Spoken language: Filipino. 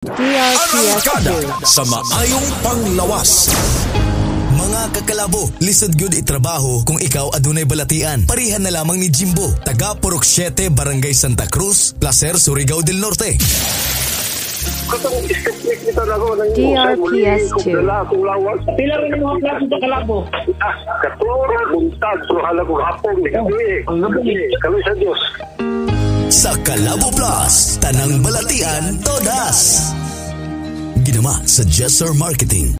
Arangkada sa maayong panglawas. Mga kakalabo, lisod gyud itrabaho kung ikaw adunay balatian. Parihan na lamang ni Jimbo, taga Purok 7, Barangay Santa Cruz, Placer, Surigao del Norte. Katong isip kita na ko ng DRPS2. Kung dala akong lawas. Pila rin ang mga klase sa kalabo. Katura, buntag, pero hala hapon. Ang. Kami sa Diyos. Sa Kalabo Plus, Tanang Balatian, Todas. Ginama sa Jesser Marketing.